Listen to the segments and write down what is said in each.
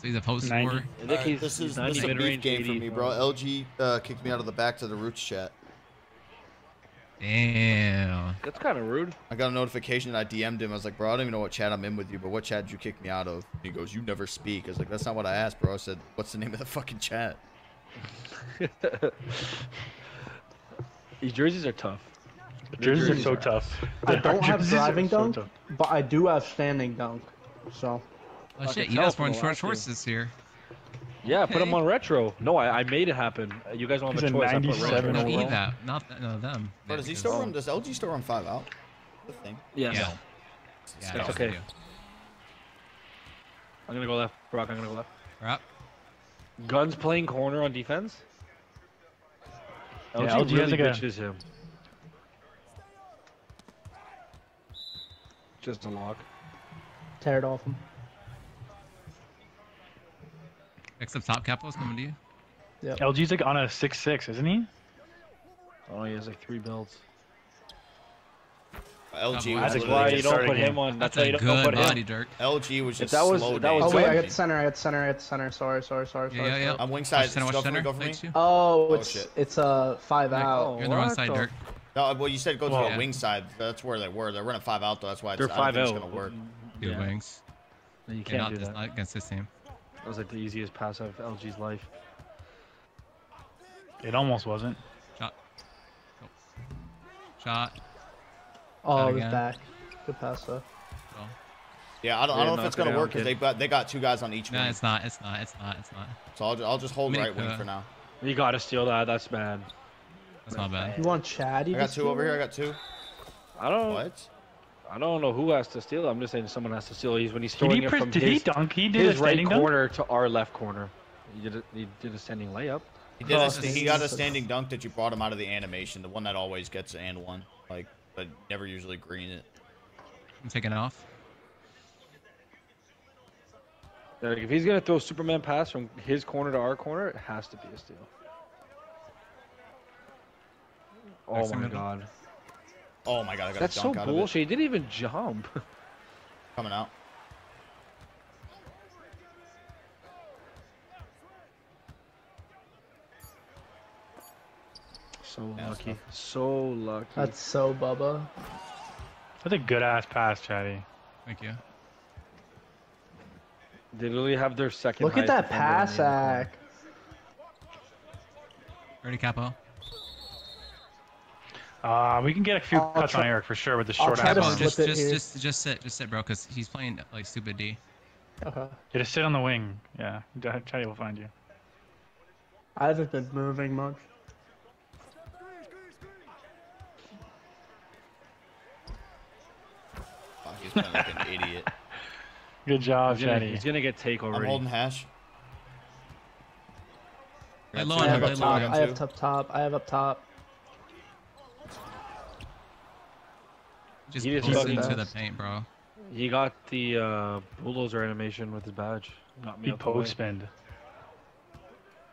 So he's a post 90. scorer. I think Alright, he's, this is this is a beef game for me, bro. LG uh, kicked me out of the back to the roots chat. Damn. That's kind of rude. I got a notification and I DM'd him. I was like, bro, I don't even know what chat I'm in with you, but what chat did you kick me out of? He goes, you never speak. I was like, that's not what I asked, bro. I said, what's the name of the fucking chat? These jerseys are tough. The jerseys are so are- tough. I don't have jerseys driving dunk, tough. but I do have standing dunk. So Oh shit, can you tell guys from wearing the short last shorts this year. Yeah, put them on retro. No, I, I made it happen. You guys don't have He's a a choice. I put 97 retro. No, overall. Evap, not th- no them. Bro, does he still run? Does LG still run five out? Good thing. Yes. Yeah. Yeah, Yeah, It's okay. I'm gonna go left. Brock, I'm gonna go left. We're. Guns playing corner on defense. LG, Yeah, LG has really like a- bitches him. Just a lock. tear it off him. Next up, top capos coming to you. LG's like on a six six, isn't he? Oh, he has like three builds. LG Oh, was That's Literally why you don't put him on. That's, That's a you don't, don't good put body, him. Dirk. LG was just that was- slow that was. Oh wait, I Zone. got center. I got center. I got center. Sorry, sorry, sorry, Yeah, sorry. yeah, yeah. I'm wing Watch side. center, watch Go for center. go for me. Lights you. Oh, Oh, it's shit. it's a five Like, out. oh, You're on the wrong side, Dirk. No, well, you said go to Well, the yeah. wing side. That's where they were. They're running five out though. That's why it's, They're I don't five think out. it's gonna work. Good Yeah. wings. You can't not do this, that. not against this team. That was like the easiest pass of LG's life. It almost wasn't. Shot. Go. Shot. Oh, Shot it was back. Good pass though. Go. Yeah, I don't, I don't know if it's gonna work because they got they got two guys on each No, wing. it's not. It's not. It's not. It's not. So I'll, ju- I'll just hold Make, right wing for now. You gotta steal that. That's bad. That's not bad. You want Chad? I got two over here. I got two. I don't. What? I don't know who has to steal. I'm just saying someone has to steal. He's when he's Did throwing he, it from did he his, dunk? He did his right standing dunk? corner to our left corner. He did a, he did a standing layup. He did. Oh, a, he got a standing dunk that you brought him out of the animation, the one that always gets and one, like, but never usually green it. I'm taking it off. Like, if he's gonna throw Superman pass from his corner to our corner, it has to be a steal. Oh Next my middle. god, Oh my god, I got that's a so dunk out of bullshit. He didn't even jump. Coming out. So Yeah, lucky, so lucky. That's so Bubba. That's a good ass pass, Chatty. Thank you. They literally have their second. Look at that defender pass the Ready, capo. Uh, we can get a few I'll cuts on Eric for sure with the I'll short try ass to Capo, arms. flip just, it just, here. just, just sit, just sit, bro, because he's playing like stupid D. Okay. Yeah, just sit on the wing. Yeah, Chatty will find you. I haven't been moving much. Fuck, he's playing like an idiot. Good job, He's gonna, Chatty. he's gonna get take I'm already. holding hash. Play Got low on I I him, have got up low I on top. him. I have two. top top. I have up top. Just He just post into the paint, bro. He got the uh, bulldozer animation with his badge. Not me He out the way. post spend.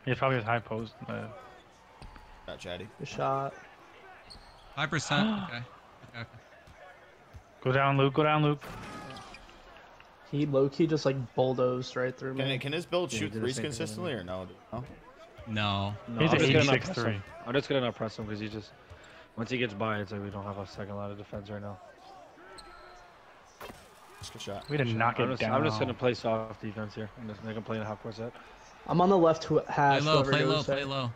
He probably has high post. Uh, Got chatty. The shot. Five percent. Okay. Okay. okay. go down, Luke. Go down, Luke. He low key just like bulldozed right through Can, me. it- can this build shoot did the threes same thing to me. consistently or no? no? No. No, He's I'm an just gonna 86 press three. him. I'm just gonna not press him because he just once he gets by, it's like we don't have a second line of defense right now. Just a shot. We did not I'm get just, down. I'm just gonna play soft defense here. I'm just gonna play in a half court set. I'm on the left ho- Play hash. low, whoever play low, play low.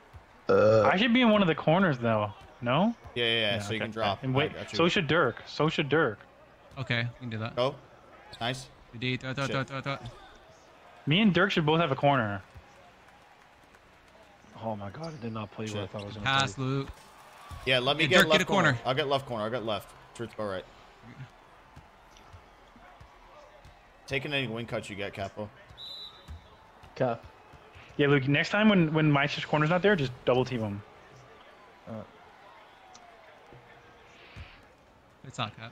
Uh, I should be in one of the corners though. No. Yeah, yeah, yeah. so you can drop. And wait, got so should Dirk. So should Dirk. Okay, we can do that. Go. Nice. D, throw, throw, Shit. throw, throw, throw. Me and Dirk should both have a corner. Oh my god, I did not play what I thought I was gonna Pass, play. Luke. Yeah, let me Hey, get Dirk, get left a corner. I'll get left corner. I'll get left. Truth go right. Taking any wing cuts you get, Capo. Okay. Yeah, Luke. Next time when when my corner's not there, just double team him. Uh, it's not cut.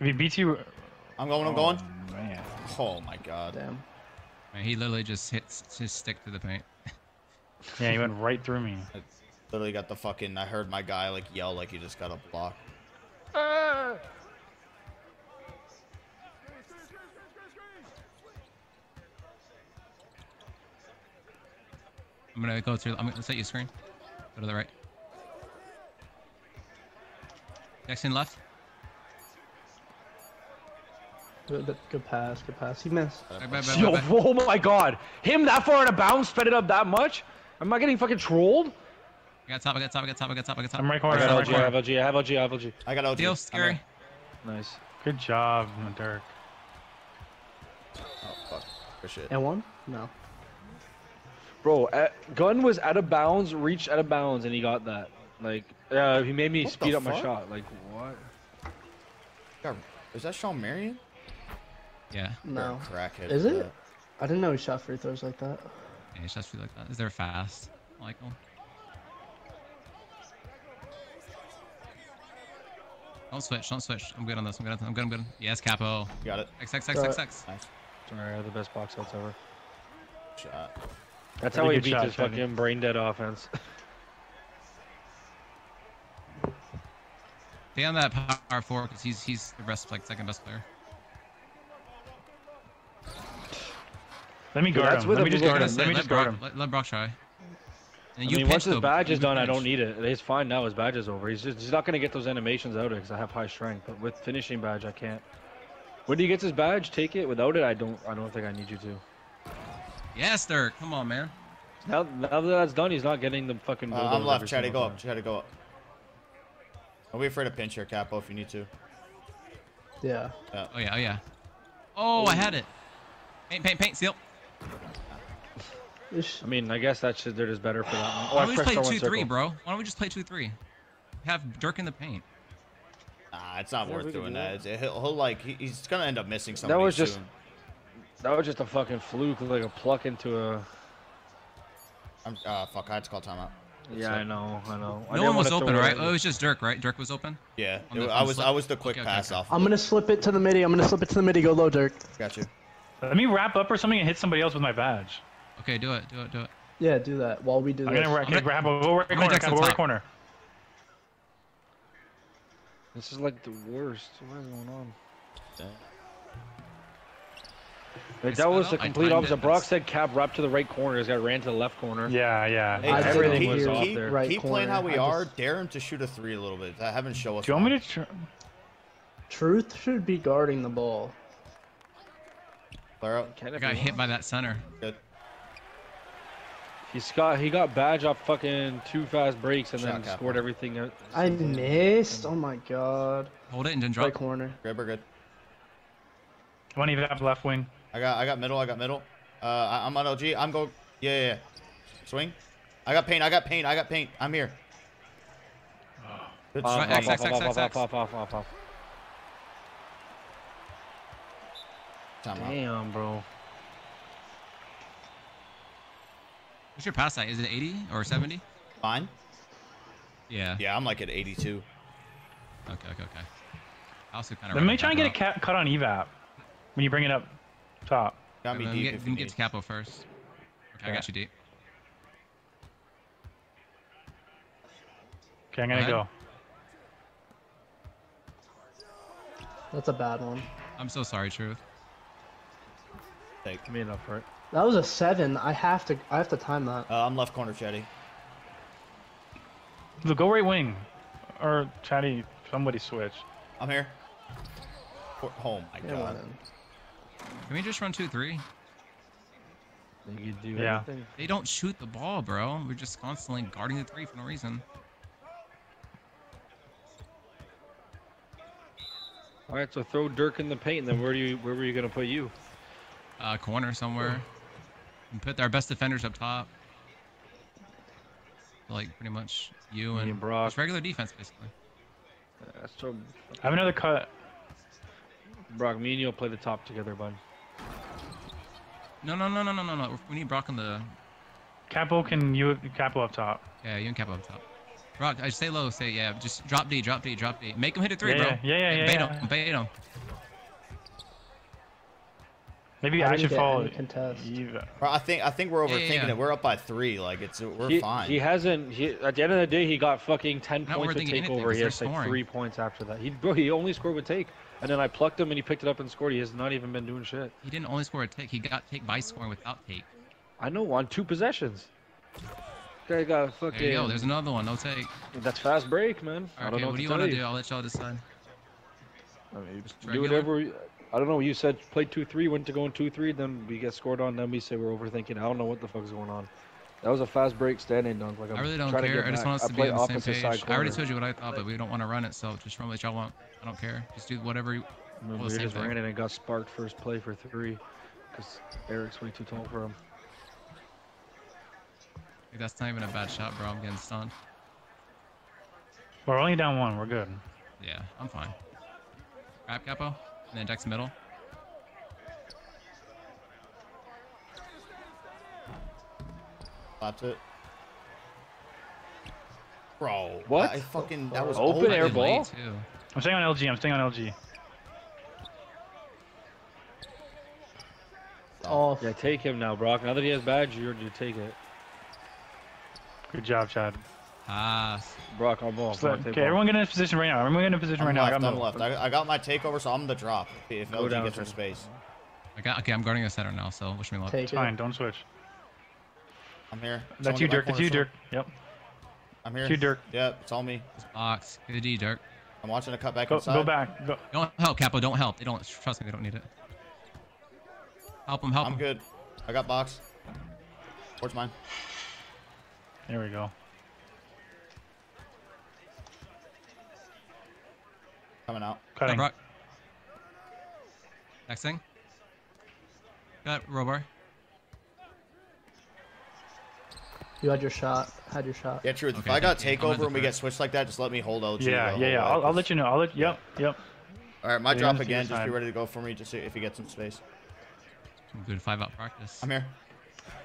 If he beats you, uh, I'm going, I'm going. Oh, man. Oh my god. Damn. Man, he literally just hits his stick to the paint. Yeah, he went right through me. I literally got the fucking. I heard my guy like yell like he just got a block. Ah! I'm gonna go through. I'm gonna set you screen. Go to the right. Next in left. Good, good pass, good pass. He missed. Yo, oh my god! Him that far out of bounds, sped it up that much? Am I getting fucking trolled? I got top. I got top. I got top. I got top. I got top. I'm right I corner. got I'm right LG, I corner. have LG, I have LG, I have LG. I got OG. Deal scary. Nice. Good job, Dirk. Oh fuck. Good shit. And one? No. Bro, at, gun was out of bounds, reached out of bounds, and he got that. Like, uh, he made me What speed the up my shot. Like, what? God, Is that Shawn Marion? Yeah. No. Crackhead. Is it? that. I didn't know he shot free throws like that. Yeah, it's just feel like that. Is there fast? I like them. Don't switch. Don't switch. I'm good on this. I'm good. on this, I'm good. I'm good. Yes, Capo. Got it. X X X X. X. Nice Sorry, the best box outs ever. shot. That's Pretty how he beat shot, his Teddy. fucking brain dead offense. Stay on that power four because he's he's the best like second best player. Let me guard that's him. Let me just guard him. Let, Let me let just guard him. let, let Brock try. And I mean, once his badge is done, I don't need it. It's fine now. His badge is over. He's just he's not gonna get those animations out of it because I have high strength. But with finishing badge, I can't. When he gets his badge, take it. Without it, I don't. I don't think I need you to. Yes, Dirk. Come on, man. Now, now that that's done, he's not getting the fucking. Uh, I'm left. every Chatty, single go time. up. Chatty, go up. Don't be afraid to pinch your capo if you need to. Yeah. Oh yeah. Oh yeah. Oh, I had it. Paint, paint, paint, seal. Ish. I mean, I guess that should is better for that. One. Oh, Why I don't we just play two three, bro? Why don't we just play two three? Have Dirk in the paint. Nah, it's not Yeah, worth doing do that. It's, he'll, he'll like he's gonna end up missing somebody was just- soon. That was just a fucking fluke, like a pluck into a. I'm, uh, fuck, I had to call timeout. Yeah, I know, I know. No didn't one was open, right? it Oh, it was just Dirk, right? Dirk was open. Yeah, it- the- I was slip? I was the quick Okay, okay, pass okay. off. I'm gonna slip it to the midi. I'm gonna slip it to the midi. Go low, Dirk. Got you. Let me wrap up or something and hit somebody else with my badge. Okay, do it, do it, do it. Yeah, do that while we do I'm this. gonna, ra- I'm gonna- grab a go right I'm gonna corner. Jackson Go right corner. This is like the worst. What is going on? Like, that was sped the complete opposite. it, Brock said cap wrapped to the right corner. This guy ran to the left corner. Yeah, yeah. Hey, I keep- didn't keep, off keep, there. right keep playing how we I are. just- Dare him to shoot a three a little bit. I haven't show us. Do you want me to? Tr- Truth should be guarding the ball. Flare out. I got hit by that center. Good. He's got he got badge off fucking two fast breaks and Shot then cap. scored everything. Out. I missed. Oh my god. Hold it and then Right drop. corner. Grabber good. one even up left wing. I got I got middle. I got middle. Uh, I, I'm on LG. I'm go. Yeah, yeah, yeah. Swing. I got paint. I got paint. I got paint. I'm here. Good Off, Right, off, X, off, X, off, X, off, X, X. off, off, off, off. Time out. Damn, bro. What's your pass height? Is it 80 or 70? Fine. Yeah. Yeah, I'm like at 82. Okay, okay, okay. I also kind of. Let me try and get a cat cut on evap when you bring it up top. Got me Let deep get, let me get to capo first. Okay, I got you deep. Okay, I'm gonna Go go. That's a bad one. I'm so sorry, Truth. Take. Give me enough for it. That was a seven. I have to. I have to time that. Uh, I'm left corner, Chatty. Look, Go right wing, or Chatty. Somebody switch. I'm here. For- Oh my Yeah, god. Can we just run 2 3? You could do Yeah. everything. They don't shoot the ball, bro. We're just constantly guarding the three for no reason. All right, so throw Dirk in the paint. And then where do you where were you gonna put you? Uh, corner somewhere. And put our best defenders up top. Like pretty much you and and Brock. Just regular defense, basically. Uh, so I have another cut. Brock, me and you'll play the top together, bud. No, no, no, no, no, no, no. We need Brock on the. Capo can you capo up top. Yeah, you and Capo up top. Brock, I stay low. Say yeah. Just drop D, drop D, drop D. Make him hit a three, Yeah, bro. yeah, yeah, yeah, Bait yeah. him, bait him. Maybe I I, should follow any contest. Eva. I think I think we're overthinking yeah, yeah. it. We're up by three. Like it's we're he, fine. He hasn't. He, at the end of the day, he got fucking ten Not points with overthinking anything, takeover. He they're has like three points after that. He bro, he only scored with take, and then I plucked him and he picked it up and scored. He has not even been doing shit. He didn't only score a take. He got take by scoring without take. I know on two possessions. Guy got fucking. There you go. There's another one. No take. That's fast break, man. I don't Okay, know what what do you want to do? I'll let y'all decide. I mean, Just do whatever. you- I don't know. You said play two three, went to go in two three, then we get scored on. Then we say we're overthinking. I don't know what the fuck's going on. That was a fast break standing dunk. Like I'm I really don't trying to care. get I just want us to be on the same page. side I already told you what I thought, but we don't want to run it, so just run what y'all want. I don't care. Just do whatever you. I mean, we same just thing. ran it and got sparked first play for three, because Eric's way too tall for him. Like, that's not even a bad shot, bro. I'm getting stunned. We're only down one. We're good. Yeah, I'm fine. Grab capo, and then Dex middle. Slapped it. Bro. What? I fucking that was Open open. air ball? Too. I'm staying on LG. I'm staying on LG. Oh, Yeah, take him now, Brock. Now that he has badge, you're you take it. Good job, Chad. Ah, Brock on ball. So- okay, everyone get in position right now. Everyone get in position I'm right now. I left. got I'm left. I, I got my takeover, so I'm the drop. If Go LG gets some Chad. space, I got. Okay, I'm guarding a center now, so wish me luck. take it. Fine, don't switch. I'm here. That's you, Dirk. That's you. Dirk. Yep. I'm here. It's you, Dirk. Yep, it's all me. This box. Get a D, Dirk. I'm watching a cut back Go, inside. go back. Go. Don't help, Capo. Don't help. They don't. Trust me, they don't need it. Help him. Help I'm him. good. I got box. Towards mine. There we go. Coming out. Cutting. Brock. Next thing. Got Robar. You had your shot. Had your shot. Yeah, truth. If I got thank you. I'm at takeover the and we get switched like that, just let me hold LG. Yeah, yeah, yeah. I'll, I'll 'cause- let you know. I'll let. Yep, yep. All right, my Yeah, drop again. use Just be ready to go for me. Just see if you get some space. Some good five out practice. I'm here.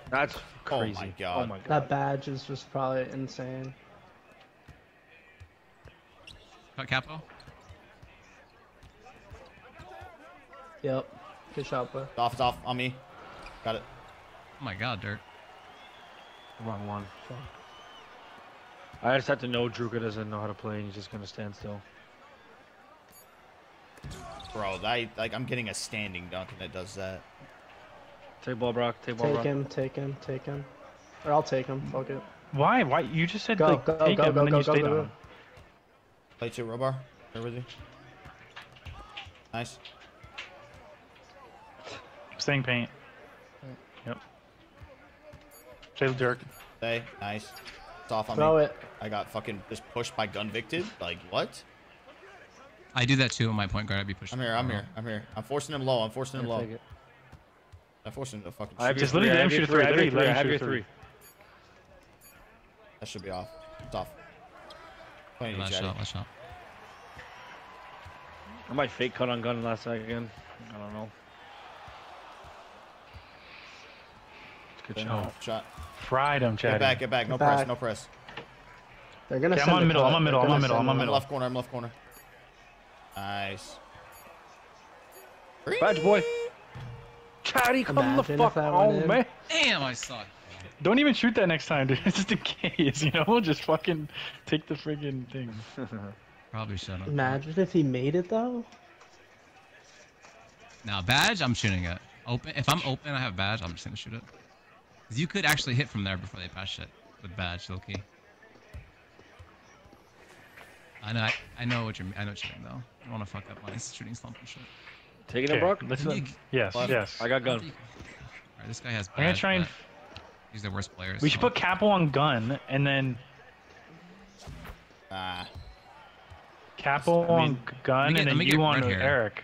That's Oh my crazy. God. Oh my god. That badge is just probably insane. Cut Capo. Yep. Good shot, bro. It's off. It's off on me. Got it. Oh my God, Dirk. Wrong one. I just have to know Druka doesn't know how to play and he's just gonna stand still. Bro, I like I'm getting a standing dunk and it does that. Take ball, Brock. Take ball, Take Brock. him. Take him. Take him. Or I'll take him. Fuck it. Why? Why? You just said Go, like go, take go, him go, and then go, you go, stayed go, on go. him. Play two, Robar. There with you. Nice. Staying paint. Yep. Stay with Dirk. Stay. Nice. It's off on Throw me. it. I got fucking just pushed by Gunvicted. Like what? I do that too on my point guard. I'd be pushing. I'm here. I'm here. I'm here. I'm forcing him low. I'm forcing him I'll low. it. I'm forcing him to fucking. Shoot. your Just three. literally I let him your shoot a three. three. I have your Literally three. let him have shoot a three. three. That should be off. It's off. Playing Last shot. Last shot. I might fake cut on gun last second. I don't know. Good Then shot. Fried him, Chad. Get back. Get back. No Get press. back. No press. They're gonna Okay, I'm on a middle. I'm on middle, I'm on middle, I'm on middle. left corner. I'm left corner. Nice. Badge boy. Chatty, come Imagine the fuck that went on, in. man. Damn, I suck. Don't even shoot that next time, dude. It's just in case, you know? We'll just fucking take the friggin' thing. Probably should have. Imagine if he made it though. Now badge, I'm shooting it. Open. If I'm open, I have badge. I'm just gonna shoot it. Cause you could actually hit from there before they pass it with badge, low key. I know. I, I know what you're. I know what you mean though. I don't want to fuck up my shooting slump and shit. Taking it, Okay, Brock. let's You- let, yes, Left. yes. I got gun. Alright, this guy has I'm gonna badge. try and. He's the worst player. We should put Capo on gun and then Ah. Capo I mean, on gun let me and then you on here. Eric.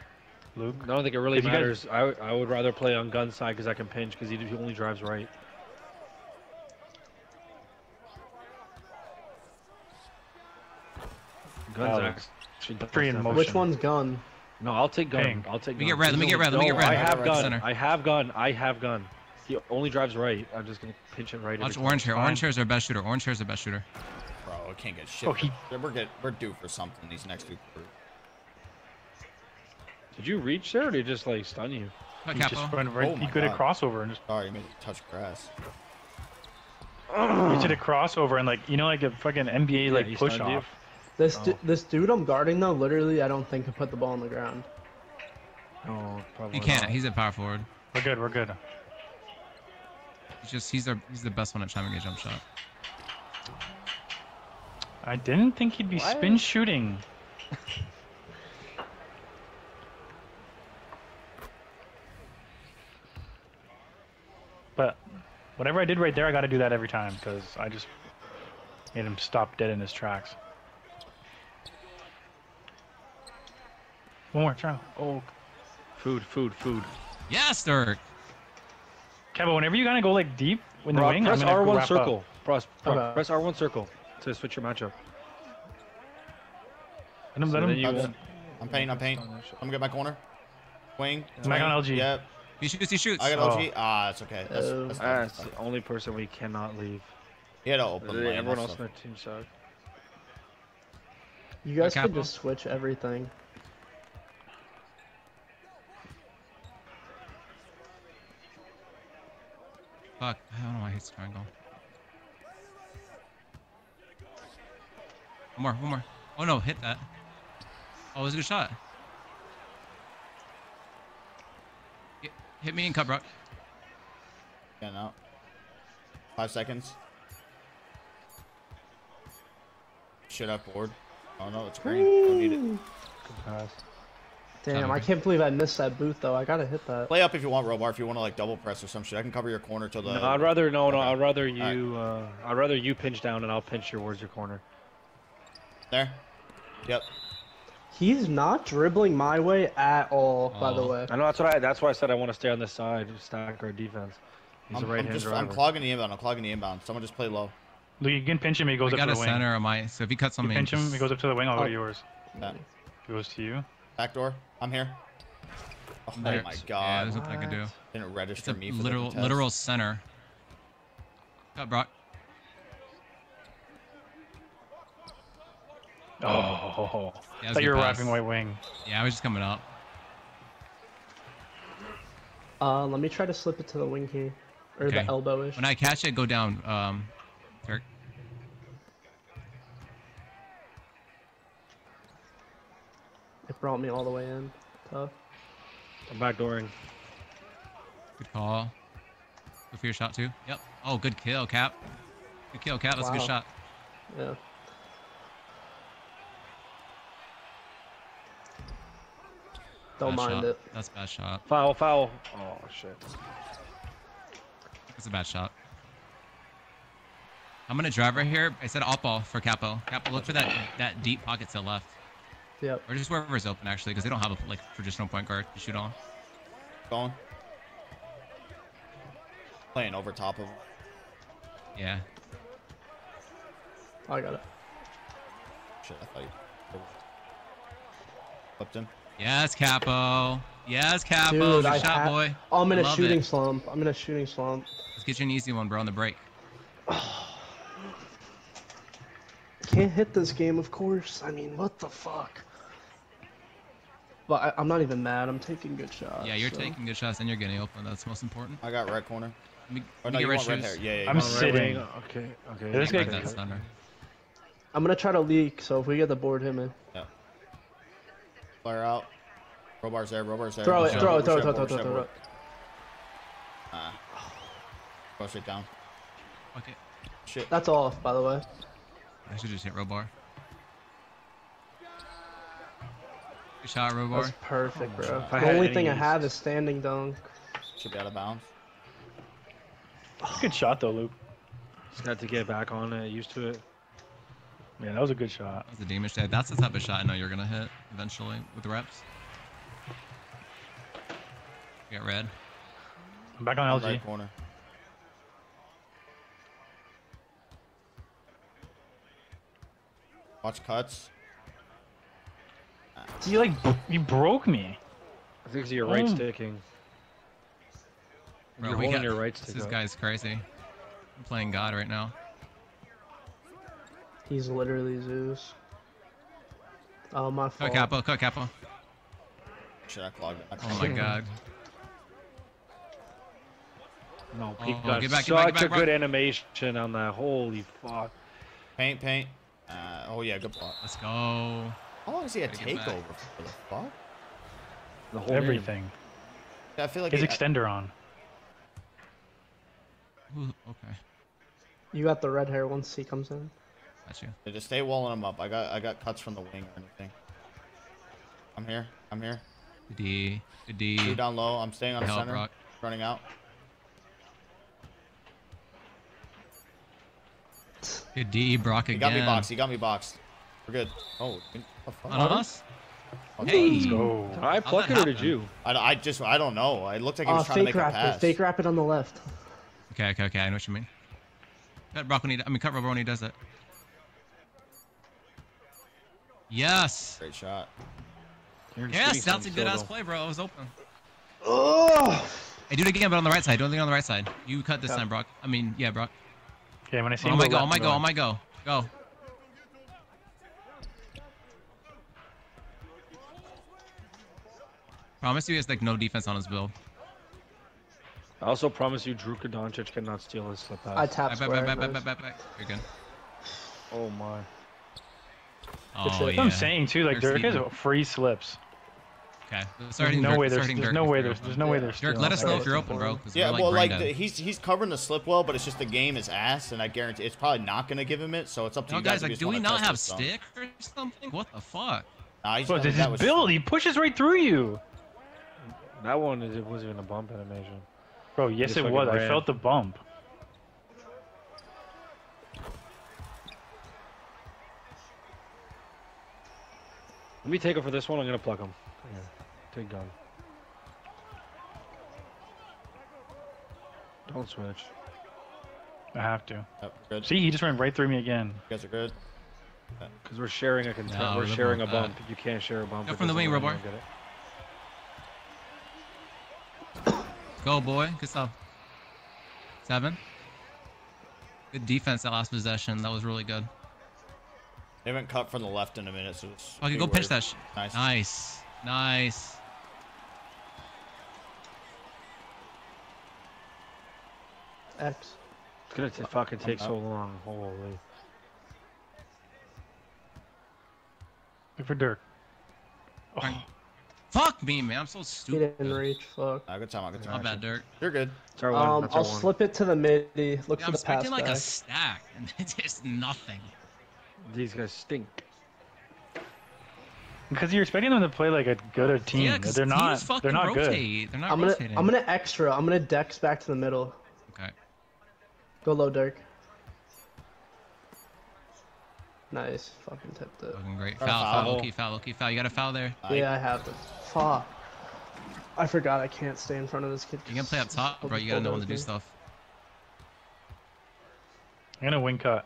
Luke. I don't think it really If you guys- matters. I, I would rather play on gun side because I can pinch because he, he only drives right. Guns oh. Alex, actually does free in motion. Which one's gun? No, I'll take gun. Pink. I'll take Let me get red, let me get red, let me get red. I have gun. center. I have gun. I have gun. He only drives right. I'm just gonna pinch it right. Watch orange hair. Fine. Orange hair is our best shooter. Orange hair is the best shooter. Bro, I can't get shit. Oh, he- We're get we're due for something these next two quarters. Did you reach there or did he just like stun you? Cut He just capo. went right. Oh he my could have God. crossover and just Sorry, you made it touch grass. he did a crossover and like you know like a fucking NBA Yeah, like he push off. you. Off. This Oh. du- this dude I'm guarding though, literally, I don't think could put the ball on the ground. Oh, probably He can't. not. He's a power forward. We're good. We're good. He's just he's the he's the best one at trying chiming a jump shot. I didn't think he'd be spin shooting. but whatever I did right there, I got to do that every time because I just made him stop dead in his tracks. One more try. Oh, Food, food, food. Yes, Dirk. Kevin, whenever you gotta go like deep in the Bro, wing, press I'm R1 wrap circle. Up. Press, bro, Okay. press R1 circle to switch your matchup. Let him, So let him. you I'm, won't- I'm paint. I'm paint. I'm gonna get my corner. Wing. I'm back wing. on LG. Yep. He shoots. He shoots. I got Oh. LG. Ah, it's okay. That's, Oh. that's, that's, it's the only person we cannot leave. he had to open lane. Everyone else on tough. the team suck. You guys could just switch everything. Fuck. I don't know why I hate this triangle. One more. One more. Oh no! Hit that. Oh, it was a good shot. Hit, hit me and cut, Brock. Getting out. Five seconds. Shit up board. Oh no, it's green. Don't need it. Good pass. Damn, I can't believe I missed that boot though. I gotta hit that. Play up if you want, Robar. If you want to like double press or some shit, I can cover your corner till the. No, I'd rather no, no. Okay. I'd rather Alright. you. Uh, I'd rather you pinch down and I'll pinch towards your corner. There. Yep. He's not dribbling my way at all, by the Oh. way. I know that's what I. That's why I said I want to stay on this side, stack our defense. He's I'm, a right I'm hand just. driver. I'm clogging the inbound. I'm clogging the inbound. Someone just play low. Look, you can pinch him. He goes I up to the wing. got a center on my. So if he cuts on You me, pinch him. He goes up to the wing. I'll go Oh. to yours. Back, He goes to you. Back door. I'm here. Oh there. my Yeah, god. there's nothing I can do. Didn't It's register a me for literal the literal center. Cut, Brock. Oh, Yeah, I thought you were good wrapping white wing. Yeah, I was just coming up. Uh, let me try to slip it to the wing here, or the Okay. elbow-ish. When I catch it, go down. Um, Dirk. Brought me all the way in. Tough. I'm backdooring. Good call. Go for your shot too. Yep. Oh, good kill, Cap. Good kill, Cap. That's a good shot. Yeah. Don't Bad mind shot. it. That's a bad shot. Foul, foul. Oh shit. That's a bad shot. I'm gonna drive right here. I said op ball for Capo. Capo, look for that that deep pocket to the left, Yep. or just wherever is open actually, because they don't have a like traditional point guard to shoot on. Going. Playing over top of. him. Yeah. I got it. Shit, I thought you. Flipped him. Yes, Capo. Yes, Capo. Dude, good I shot, ha- boy. Oh, I'm in a shooting it. slump. I'm in a shooting slump. Let's get you an easy one, bro, on the break. Can't hit this game, of course. I mean, what the fuck? But I, I'm not even mad. I'm taking good shots. Yeah, you're so- taking good shots and you're getting open. That's most important. I got red corner. Let me, Oh no, you red want red hair? Yeah, yeah. I'm. Oh, sitting. wing. Okay, okay. This Right, guy- that's. I'm gonna try to leak. So if we get the board, hit me. Yeah. Flare out. Robar's there. Robar's there. Throw it. Throw it. Throw it. Throw it. Throw it. Throw it. Ah. Go straight down. Okay. Shit. That's off, by the way. I should just hit row Good shot, row That's perfect, oh, bro. If The only thing I have is standing dunk. Should be out of bounds. Good shot though, Luke. Just got to get back on it, used to it. Yeah, that was a good shot. That was a demon shade. That's the type of shot I know you're gonna hit eventually with the reps. Get red. I'm back on LG. Right corner. Watch cuts. You like you broke me. I think it's your right Oh. sticking. Bro, You're we holding got- your right This stick this up. guy's crazy. I'm playing God right now. He's literally Zeus. Oh my fault. Cut fault. capo, cut capo. Shit, I clog it. Oh my god. No, Oh, he got get back, get such back, get back, a bro. good animation on that. Holy fuck. Paint, paint. Uh, oh yeah, good block. Let's go. How long is he a Gotta get back. takeover for the fuck? The whole game. Everything. I feel like His uh, extender on. Okay. You got the red hair once he comes in. Got you. Yeah, just stay walling him up. I got I got cuts from the wing or anything. I'm here. I'm here. D. D. Two down low. I'm staying on the help, center. Brock. Running out. Good D. Brock again. He got me boxed. He got me boxed. We're good. Oh, what the fuck? On us? Okay. Hey. Go. Did I pluck it or did you? I, I just I don't know. It looked like he Uh, was trying to fake make a wrap it. pass. Fake wrap it on the left. Okay, okay, okay. I know what you mean. Cut Brock when he. I mean, cut Robo when he does it. Yes. Great shot. You're Yes, that's a good ass play, bro. I was open. Oh! Hey, do it again, but on the right side. Do it on the right side. You cut this Okay. time, Brock. I mean, yeah, Brock. Okay, when I see Oh him my go go, oh left, my I'm go, oh my go. Go. Promise you, he has like no defense on his build. I also promise you, Drew Doncic cannot steal his slip pass. I tap Back, back, square. back, back, nice. back, back, back. You're good. oh my. Oh, yeah. what I'm saying too. Like They're Dirk has free slips. Okay. Start There's no Dirk, way there's, there's no way there's there's no way there's Dirk, let us know if you're open, bro. 'cause Yeah, like, well, like the, he's he's covering the slip well, but it's just the game is ass, and I guarantee it's probably not gonna give him it. So it's up to No, you guys. guys, like, do we not have stick or something? What the fuck? Nah, he's Bro, got- this that is was- build. He pushes right through you. That one is, it wasn't even a bump animation. Bro, yes just it fucking was. I felt the bump. Let me take it for this one. I'm gonna pluck him. Here, take gun. Don't switch. I have to. Yep, good. See, he just ran right through me again. You guys are good. Because we're sharing a content. No, we're we're sharing a looking at bump. You can't share a bump. Go from the this wing, one, Robar. you get it. Go, boy. Good stuff. Seven. Good defense that last possession. That was really good. They haven't cut from the left in a minute, so it's. Okay, be go pitch worried. that. Sh- Nice. nice. Nice. X. It's gonna t- fucking take up. so uh-huh. long. Holy. Look for Dirk. Oh, Fuck me, man. I'm so He stupid. didn't reach. Fuck. Ah, good time. Good My time. bad, Dirk. You're good. It's our one. Um, I'll one. slip it to the midi. Look Yeah, for I'm the pass expecting like back. a stack, and it's just nothing. These guys stink. because you're expecting them to play like a good a team. Yeah, because they're not. Fucking They're not good. They're not I'm gonna, rotating. I'm gonna extra. I'm gonna dex back to the middle. Okay. Go low, Dirk. Nice. Fucking tipped it. Fucking great. Got a Foul, foul. foul, low key, foul, low key, foul. You got a foul there. I- Yeah, I have it. Fuck. I forgot I can't stay in front of this kid. You can play up top, bro. You gotta know when to do stuff. I'm gonna wing cut.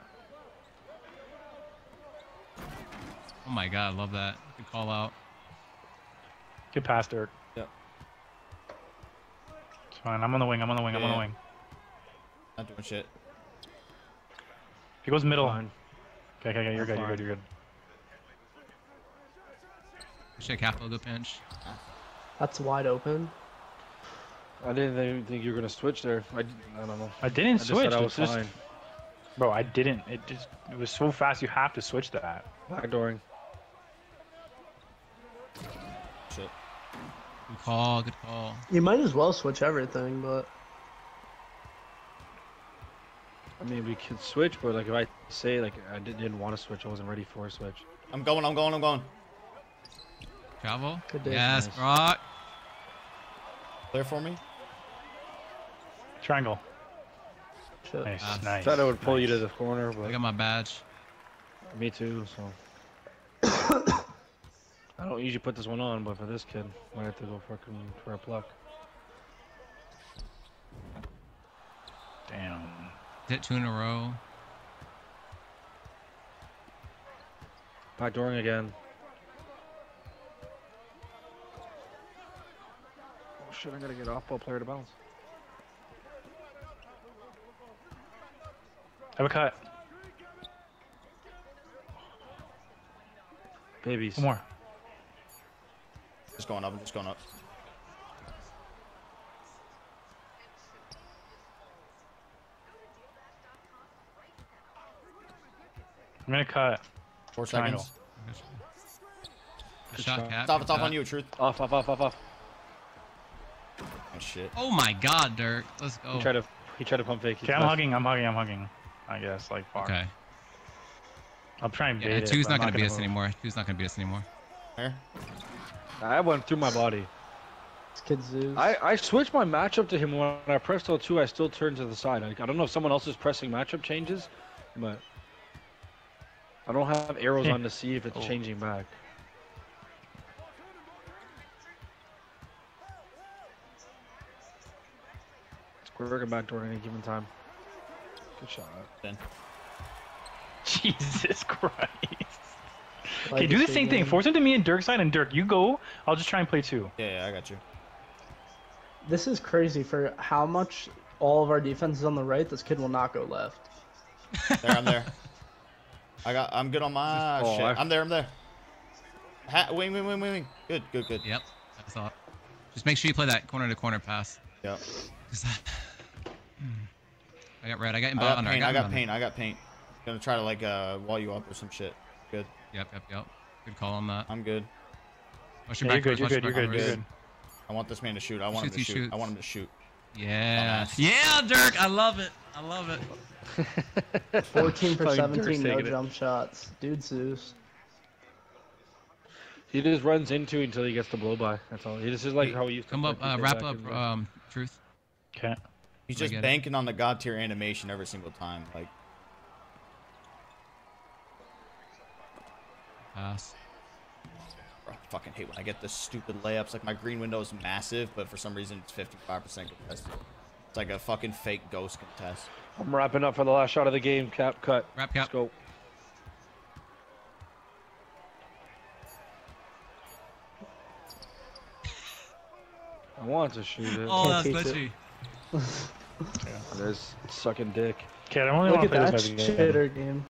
Oh my god, love that. Good call out. Good pass, Dirk. Yep. It's fine. I'm on the wing. I'm on the wing. I'm on the wing. Not doing shit. If he goes middle. Fine. Okay, okay, okay. You're good. You're good. You're good. Shit, capital good pinch. That's wide open. I didn't think you were gonna switch there. I, d- I don't know. I didn't I just switch. said I It's was just, fine. bro, I didn't. It just it was so fast. You have to switch that. Backdooring. Shit. Good call, good call. You might as well switch everything, but I mean, we could switch, but like if I say like I didn't, didn't want to switch, I wasn't ready for a switch. I'm going. I'm going. I'm going. Travel? Good day. Yes, Nice. Brock. Clear for me. Triangle. shit. Nice. Ah, nice. Thought I would pull you to the corner, but I but got my badge. me too. So I don't usually put this one on, but for this kid, I have to go fucking for a pluck. Damn. Hit two in a row. Backdooring again. Oh shit! I gotta get off ball player to bounce. Have a cut. Babies. One more. Just going up. I'm just going up. I'm gonna cut. Four Triangle. seconds. Good shot, shot. Cap. Stop. good It's off on you. Truth. Off, off, off, off, off. Oh shit. Oh my god, Dirk. Let's go. You try to He tried to pump fake. He's Okay, I'm left. hugging. I'm hugging. I'm hugging. I guess like far. Okay. I'll try to bait Yeah, it. two's but not I'm gonna beat us move. anymore. Two's not gonna beat us anymore. There. I went through my body. This kid Zeus. I, I switched my matchup to him when I pressed L2. I still turned to the side. I, I don't know if someone else is pressing matchup changes, but I don't have arrows on to see if it's Oh. changing back. It's working back door at any given time. Good shot. Ben. Jesus Christ. Like Okay, do the same thing. game. Force him to me and Dirk side, and Dirk, you go. I'll just try and play two. Yeah, yeah, I got you. This is crazy for how much all of our defense is on the right. This kid will not go left. There, I'm there. I got. I'm good on my Oh, shit. I- I'm there. I'm there. Ha- wing, wing, wing, wing, wing. Good, good, good. Yep. I thought. Just make sure you play that corner to corner pass. Yep. 'Cause that- Hmm. I got red. I got I got under. paint. I him got paint. I got paint. Gonna try to like uh wall you up or some shit. Good. Yep, yep, yep. Good call on that. I'm good. Watch Yeah, your you're back good. You're good. You're good. You're good. I want this man to shoot. I want him to Shoots, shoot. I want him to shoot. Yeah. Yeah, Dirk. I love it. I love it. 14 for 17, no taking it. jump shots. Dude, Zeus. He just runs into until he gets the blow by. That's all. He just is like Hey, how he used to Come up. Uh, wrap up. in the day. Um, truth. Okay. He's just get it. banking on the god tier animation every single time. Like Pass. Bro, I fucking hate when I get the stupid layups. Like my green window is massive, but for some reason it's 55% contested. It's like a fucking fake ghost contest. I'm wrapping up for the last shot of the game. Cap cut. Wrap Let's cap. go. I want to shoot it. Oh, that's Can't teach glitchy. There's sucking dick. Okay, I only Look want at to play that this by shitter game.